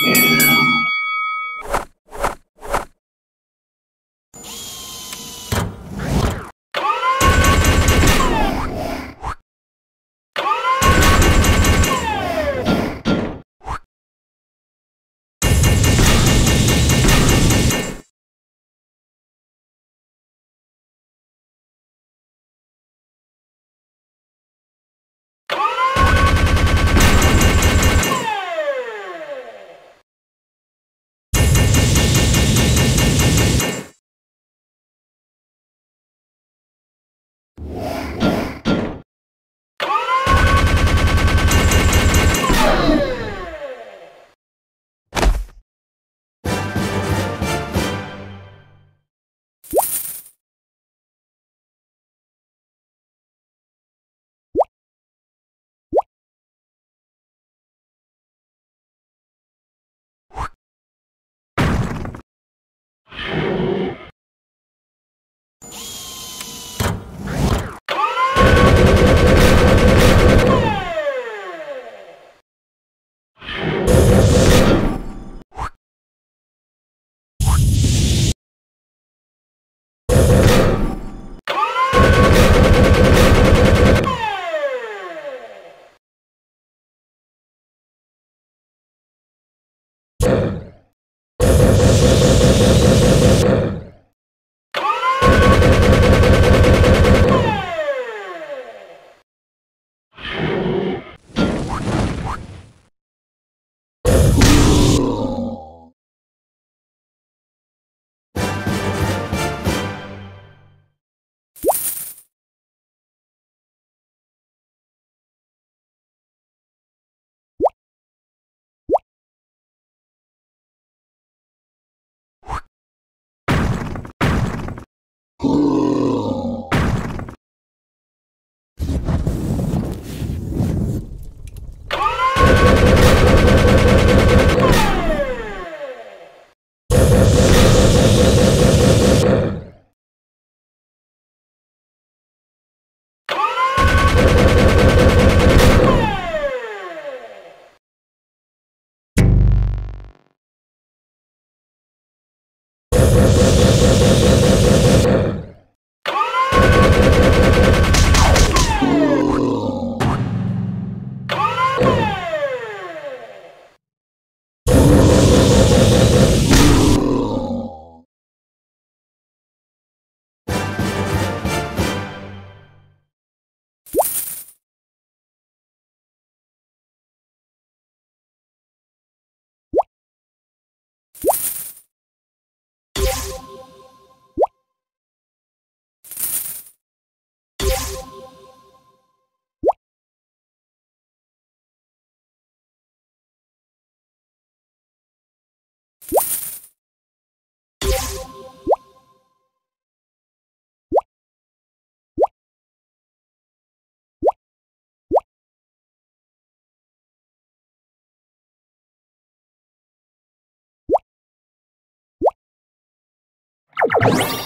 Yeah. Yeah. you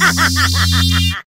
ha ha ha ha ha